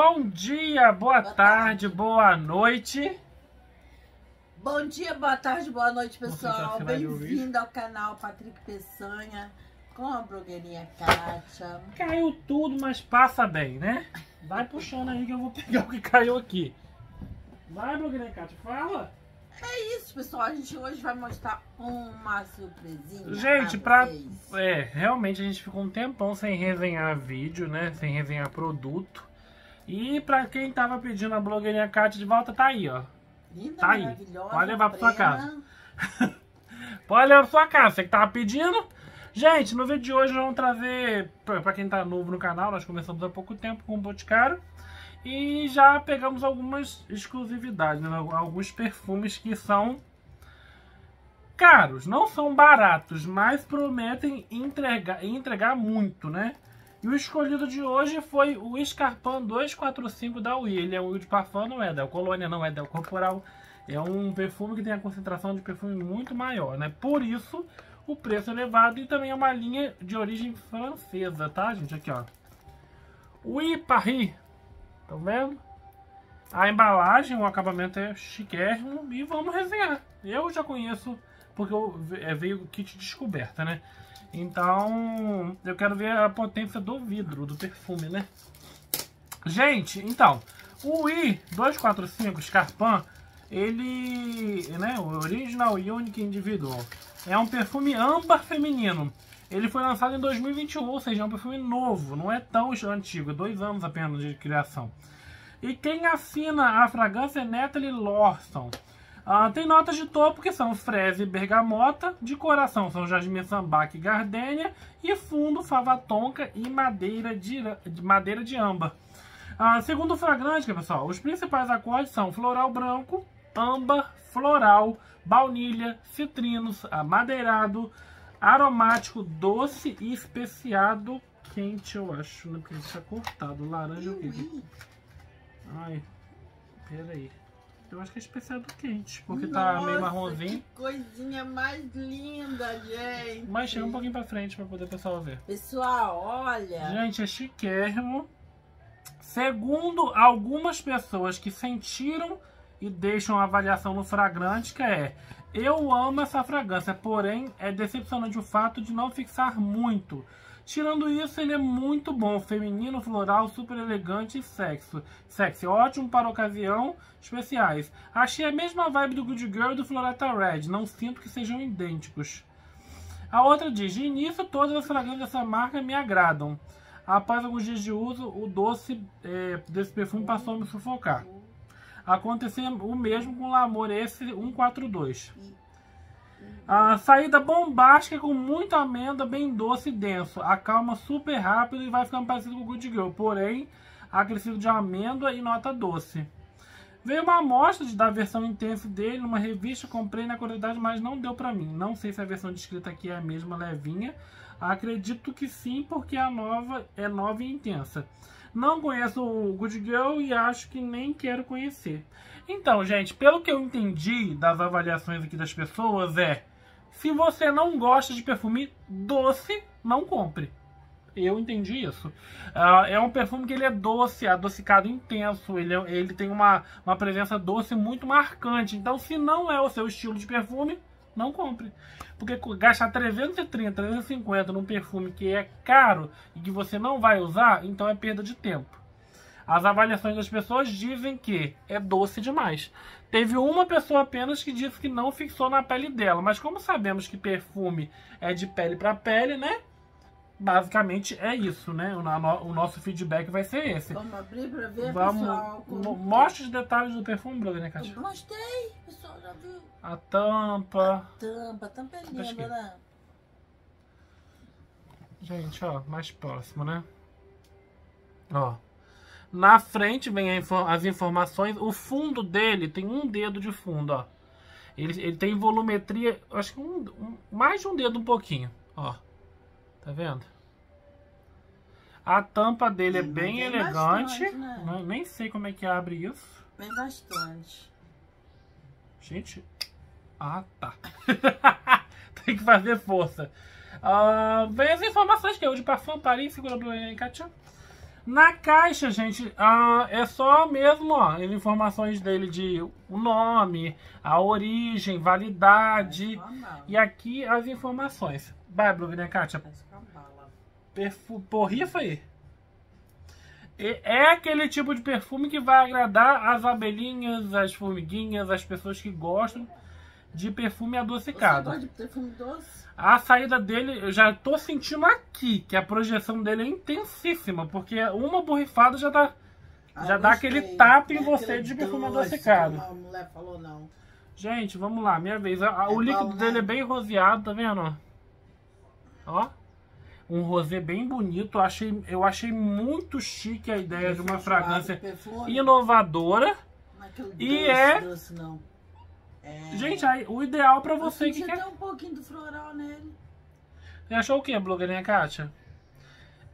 Bom dia, boa, Boa tarde, tarde. boa noite. Bom dia, boa tarde, boa noite, Nossa, pessoal. Bem-vindo ao canal Patrick Peçanha com a blogueirinha Kátia. Caiu tudo, mas passa bem, né? Vai puxando aí que eu vou pegar o que caiu aqui. Vai, blogueirinha Kátia, fala. É isso, pessoal. A gente hoje vai mostrar uma surpresinha. Gente, pra. É, realmente a gente ficou um tempão sem resenhar vídeo, né? Sem resenhar produto. E pra quem tava pedindo a blogueirinha Kátia de volta, tá aí, ó. Linda, tá aí. Pode levar pra sua casa. Pode levar pra sua casa, você que tava pedindo. Gente, no vídeo de hoje vamos trazer, pra quem tá novo no canal, nós começamos há pouco tempo com o Boticário. E já pegamos algumas exclusividades, né? alguns perfumes que são caros, não são baratos, mas prometem entregar, entregar muito, né? E o escolhido de hoje foi o Scarpan 245 da Will. Ele é um de parfum, não é Del Colônia, não é Del Corporal. É um perfume que tem a concentração de perfume muito maior, né? Por isso, o preço elevado e também é uma linha de origem francesa, tá, gente? Aqui, ó. Oui Paris. Estão vendo? A embalagem, o acabamento é chiquérrimo e vamos resenhar. Eu já conheço, porque eu, é, veio o kit descoberta, né? Então, eu quero ver a potência do vidro, do perfume, né? Gente, então, o I 245 Scarpan, ele, né, o Original Unique Individual, é um perfume âmbar feminino. Ele foi lançado em 2021, ou seja, é um perfume novo, não é tão antigo, dois anos apenas de criação. E quem assina a fragrância é Natalie Lawson. Ah, tem notas de topo que são freze e bergamota, de coração são jasmim sambac e gardênia, e fundo fava tonka e madeira de, de madeira de âmbar. Ah, segundo o fragrante, pessoal, os principais acordes são floral branco, âmbar, floral, baunilha, citrinos, amadeirado, aromático, doce e especiado quente, eu acho, né? Porque está cortado, laranja o quê? Ui, Ai, peraí. Eu acho que é especiado quente, porque tá meio nossa, marronzinho. Que coisinha mais linda, gente. Mas chega um pouquinho pra frente pra poder o pessoal ver. Pessoal, olha. Gente, é chiquérrimo. Segundo algumas pessoas que sentiram e deixam a avaliação no fragrante, que é eu amo essa fragrância, porém é decepcionante o fato de não fixar muito. Tirando isso, ele é muito bom, feminino, floral, super elegante e sexy. Sexy, ótimo para ocasião especiais. Achei a mesma vibe do Good Girl e do Floretta Red, não sinto que sejam idênticos. A outra diz: de início, todas as fragrâncias dessa marca me agradam. Após alguns dias de uso, o doce eh, desse perfume passou a me sufocar. Aconteceu o mesmo com o L'Amour esse 142. A saída bombástica com muita amêndoa, bem doce e denso. Acalma super rápido e vai ficando parecido com o Good Girl, porém acrescido de amêndoa e nota doce. Veio uma amostra da versão intensa dele numa revista, comprei na qualidade, mas não deu pra mim. Não sei se a versão descrita aqui é a mesma levinha. Acredito que sim, porque a nova é nova e intensa. Não conheço o Good Girl e acho que nem quero conhecer. Então, gente, pelo que eu entendi das avaliações aqui das pessoas, é se você não gosta de perfume doce, não compre. Eu entendi isso. Ah, é um perfume que ele é doce, adocicado intenso. Ele, é- ele tem uma, uma presença doce muito marcante. Então, se não é o seu estilo de perfume, não compre. Porque gastar 330, 350 num perfume que é caro e que você não vai usar, então é perda de tempo. As avaliações das pessoas dizem que é doce demais. Teve uma pessoa apenas que disse que não fixou na pele dela, mas como sabemos que perfume é de pele para pele, né? Basicamente é isso, né? O, o nosso feedback vai ser esse. Vamos abrir pra ver, Vamos. pessoal. como mo- que- Mostre os detalhes do perfume, Bruno, né, Kátia? Eu Mostrei, pessoal já viu. A tampa. Tampa, tampa é linda, né? Gente, ó, mais próximo, né? Ó. Na frente vem as informações. O fundo dele tem um dedo de fundo, ó. Ele, ele tem volumetria, acho que um, um- mais de um dedo um pouquinho, ó. Tá vendo? A tampa dele é Sim, bem vem elegante. bastante, né? Nem sei como é que abre isso. Vem bastante. Gente. Ah, tá. Tem que fazer força. Ah, vem as informações que é o de parfum Paris, segura a Katia. Na caixa, gente, ah, é só mesmo ó, as informações dele de o nome, a origem, validade. Não. E aqui as informações. Vai, Blue, né, Kátia? Bala. Perfu porrifa aí. É aquele tipo de perfume que vai agradar as abelhinhas, as formiguinhas, as pessoas que gostam de perfume Você adocicado. gosta de perfume doce? A saída dele, eu já tô sentindo aqui que a projeção dele é intensíssima, porque uma borrifada já dá. Ah, Já dá aquele tapa em é você de perfume A mulher falou não. Gente, vamos lá, minha vez. É o líquido bom, né? dele é bem roseado, tá vendo? ó? Um rosé bem bonito. Eu achei, eu achei muito chique a ideia de uma fragrância inovadora. é E doce, é- doce, não. É... Gente, aí, o ideal pra eu você que senti quer. um pouquinho do floral nele. Você achou o que, blogueirinha Kátia?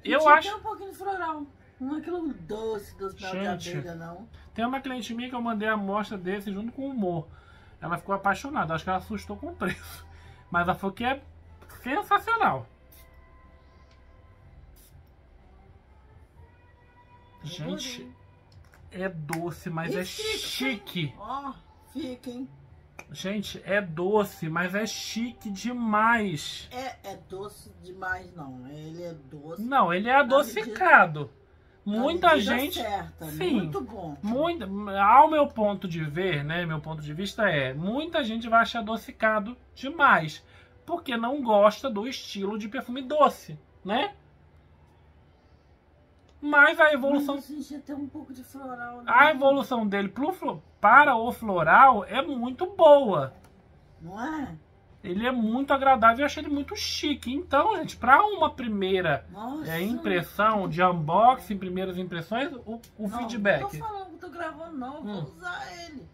Eu Senti acho. até um pouquinho do floral. Não é aquele doce, doce mel de abelha, não. Tem uma cliente minha que eu mandei a amostra desse junto com o humor. Ela ficou apaixonada, acho que ela assustou com o preço. Mas ela falou que é sensacional. Gente, é doce, mas E é chique. Ó, fica, hein? Gente, é doce, mas é chique demais. É, é doce demais, não. Ele é doce. Não, ele é adocicado. Muita gente. Certa, Sim. Muito bom. Muito, ao meu ponto de ver, né? Meu ponto de vista é, muita gente vai achar adocicado demais, porque não gosta do estilo de perfume doce, né? Mas a evolução, Mas senti até um pouco de floral. né? a evolução dele pro para o floral é muito boa. Não é? Ele é muito agradável e eu achei ele muito chique. Então, gente, para uma primeira é, impressão de unboxing, primeiras impressões, o, o Não, feedback. Não tô falando que tô gravando, não. Vou Hum. usar ele.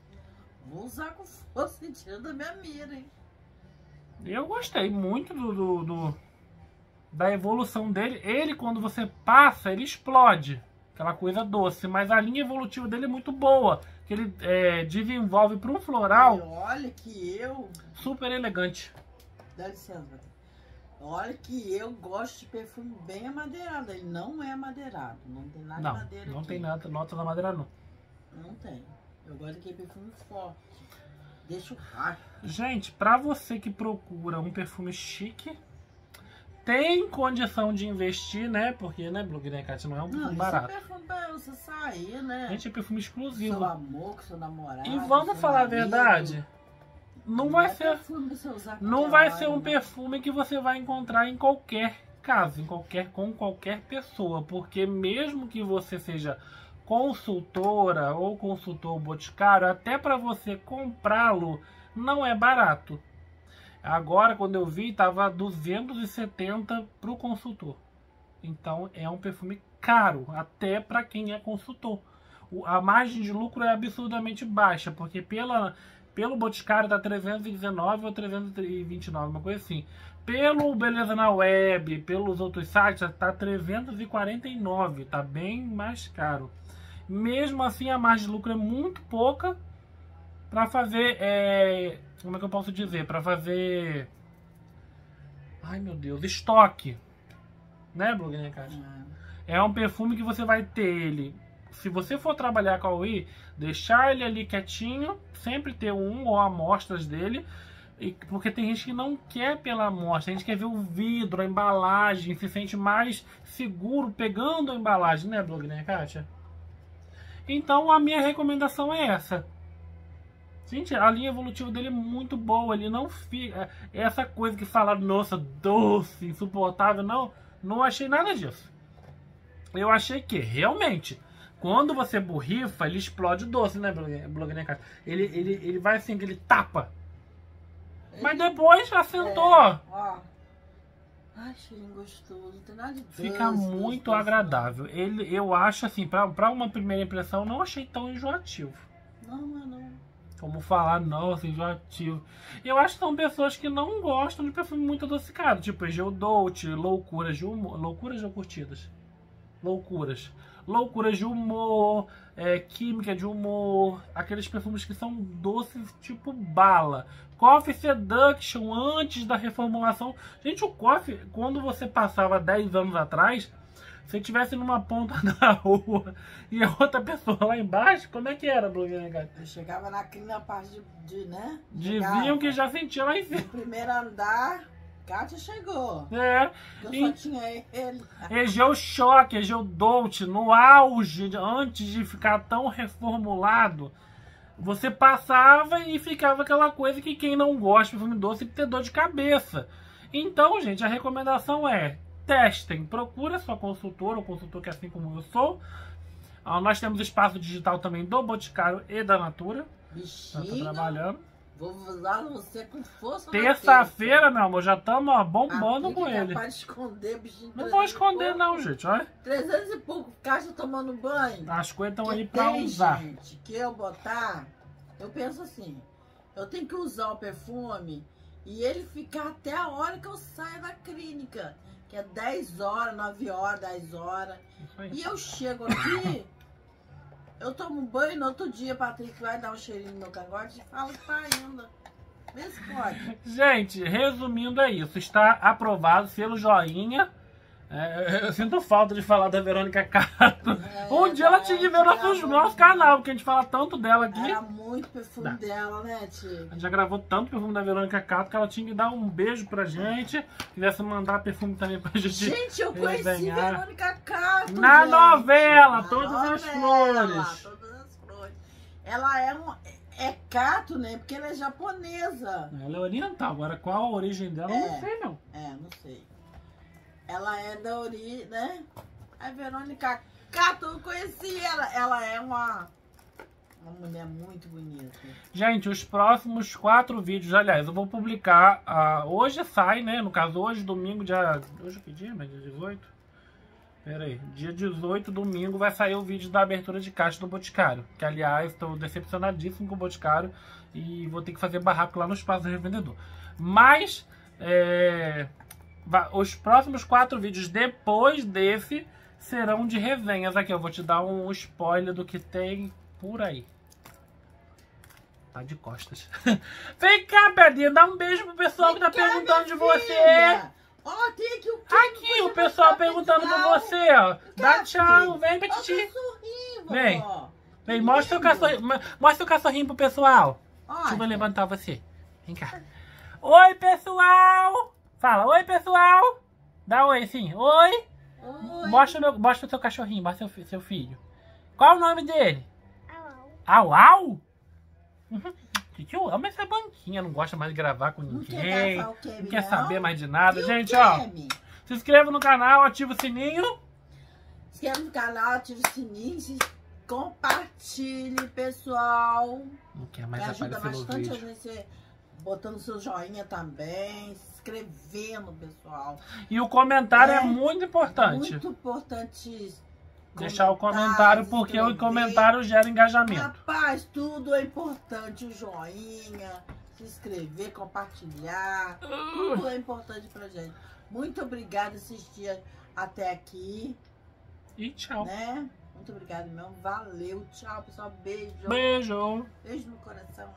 Vou usar com força e tira da minha mira, hein? Eu gostei muito do, do- do- da evolução dele. Ele, quando você passa, ele explode. Aquela coisa doce. Mas a linha evolutiva dele é muito boa. Que ele é, desenvolve para um E floral olha que eu. super elegante. Dá licença. Olha que eu gosto de perfume bem amadeirado. Ele não é amadeirado. Não tem nada Não, de madeira não aqui. tem nada, nota da madeira não. Não tem. Eu gosto daquele perfume forte. Deixa o rastro. Gente, pra você que procura um perfume chique, tem condição de investir, né? Porque, né, Blue Kátia, não é um Não, perfume isso barato. é perfume pra você sair, né? Gente, é perfume seu exclusivo. amor, com seu namorado. E vamos seu falar a marido. verdade, não vai é ser Não vai ser um né? perfume que você vai encontrar em qualquer casa, em qualquer com qualquer pessoa, porque mesmo que você seja consultora ou consultor boticário, até para você comprá-lo não é barato. Agora, quando eu vi, tava 270 para o consultor. Então é um perfume caro, até para quem é consultor. O- A margem de lucro é absurdamente baixa, porque pela, pelo Boticário tá 319 ou 329, uma coisa assim. Pelo Beleza na Web, pelos outros sites, tá 349, tá bem mais caro. Mesmo assim, a margem de lucro é muito pouca para fazer, é, como é que eu posso dizer, para fazer, ai meu Deus, estoque, né, blogueirinha Caixa? É. É um perfume que você vai ter ele. Se você for trabalhar com a UI, deixar ele ali quietinho, sempre ter um ou amostras dele. E, porque tem gente que não quer pela amostra, a gente quer ver o vidro, a embalagem, se sente mais seguro pegando a embalagem, né, blog, né, Kátia? Então a minha recomendação é essa. Gente, a linha evolutiva dele é muito boa, ele não fica. Essa coisa que falaram, nossa, doce, insuportável, não, não achei nada disso. Eu achei que, realmente, quando você borrifa, ele explode doce, né, blogueirinha Kátia? Ele, ele, ele vai assim, que ele tapa. Mas depois assentou. É, ó. Ai, cheirinho gostoso. Não tem nada de doce, Fica muito doce, agradável. Ele, eu acho assim, pra, pra uma primeira impressão, não achei tão enjoativo. Não, não, não. Como falar, nossa, enjoativo. Eu acho que são pessoas que não gostam de perfume muito adocicado, tipo Egeu Dolce, loucuras de humor. Loucuras ou curtidas? Loucuras. Loucuras de humor, é, química de humor, aqueles perfumes que são doces tipo bala. Coffee Seduction antes da reformulação. Gente, o coffee, quando você passava 10 anos atrás, Se estivesse numa ponta da rua e a outra pessoa lá embaixo, como é que era, Blogueira Eu chegava na, na parte de, de né? Diziam que já sentia lá em No cima. primeiro andar, Kátia chegou. É, Eu E- só tinha ele. Egeu Choque, Egeu Dolt, no auge, antes de ficar tão reformulado, você passava e ficava aquela coisa que quem não gosta de perfume doce tem dor de cabeça. Então, gente, a recomendação é testem, procura sua consultora ou consultor que é assim como eu sou. Ah, nós temos espaço digital também do Boticário e da Natura. Bichinho, trabalhando. vou usar você com força. Terça-feira, meu amor, já estamos bombando A com ele. de esconder, bichinho. Não 300 vou esconder, não, gente. Olha. 300 e pouco, Kátia tomando banho. As coisas estão aí pra tem usar. gente que eu botar, eu penso assim, eu tenho que usar o perfume e ele ficar até a hora que eu saio da clínica, que é 10 horas, 9 horas, 10 horas. E eu chego aqui, eu tomo banho no outro dia, Patrick vai dar um cheirinho no meu cangote e fala que tá ainda. Vê se pode. Gente, resumindo é isso. Está aprovado, selo joinha. É, eu sinto falta de falar da Verônica Cato. É, um dia ela tinha que ver o nosso, canal, porque a gente fala tanto dela aqui. Era muito perfume Dá. dela, né, tia? A gente já gravou tanto perfume da Verônica Cato que ela tinha que dar um beijo pra gente. Quisesse mandar perfume também pra gente. Gente, eu conheci resenhar. Verônica Cato. Na gente. novela, Na Todas as novela, Flores. Todas as flores. Ela é um. É Cato, né? Porque ela é japonesa. Ela é oriental, agora qual a origem dela, eu não É. sei não. É, não sei. Ela é da origem, né? A Verônica Cato, eu conheci ela. Ela é uma. Uma mulher muito bonita. Gente, os próximos quatro vídeos, aliás, eu vou publicar. ah, hoje sai, né? No caso, hoje, domingo, dia. Hoje que dia? né? Dia 18? Pera aí. Dia 18, domingo, vai sair o vídeo da abertura de caixa do Boticário. Que, aliás, estou decepcionadíssimo com o Boticário. E vou ter que fazer barraco lá no espaço do revendedor. Mas. é, os próximos quatro vídeos depois desse serão de resenhas. Aqui, eu vou te dar um spoiler do que tem por aí. Tá de costas. Vem cá, Pedrinho, dá um beijo pro pessoal que tá Vem cá, perguntando de você. Ó, tem aqui o que Aqui, o pessoal perguntando por você, ó. Dá tchau, vem, Petiti. cachorrinho, Vem. Vem, mostra o cachorrinho, mostra o cachorrinho pro pessoal. Deixa eu Olha. levantar você. Vem cá. Oi, pessoal. Fala, oi, pessoal. Dá oi, sim. Oi. Oi. Mostra, meu, mostra o seu cachorrinho, mostra seu, fi- seu filho. Qual o nome dele? Au, au? Uhum. Tio, ama essa banquinha, não gosta mais de gravar com Não quer ninguém. o Não quer não? saber mais de nada. O Gente, ó, se inscreva no canal, ativa o sininho. Se inscreve no canal, ative o sininho, se compartilhe, pessoal. Não quer Me mais ajuda aparecer no bastante a você botando seu joinha também, inscrevendo, pessoal. E o comentário é, É, muito importante. Muito importante Deixar o comentário, porque o escrever. comentário gera engajamento. Rapaz, tudo é importante. O joinha, se inscrever, compartilhar. Tudo é importante pra gente. Muito obrigada assistir até aqui, E tchau. né? Muito obrigada mesmo. Valeu. Tchau, pessoal. Beijo. Beijo. Beijo no coração.